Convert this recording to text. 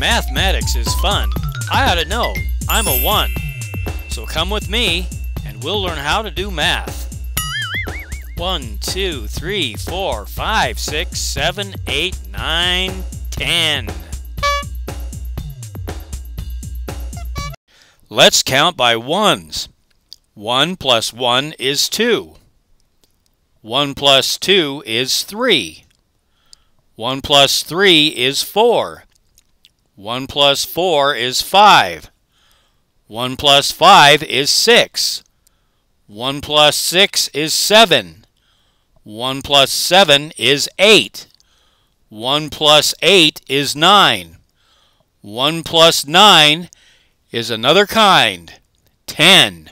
Mathematics is fun. I ought to know. I'm a one. So come with me and we'll learn how to do math. One, two, three, four, five, six, seven, eight, nine, ten. Let's count by ones. 1 plus 1 is 2. 1 plus 2 is 3. 1 plus 3 is 4. 1 plus 4 is 5. 1 plus 5 is 6. 1 plus 6 is 7. 1 plus 7 is 8. 1 plus 8 is 9. 1 plus 9 is another kind, 10.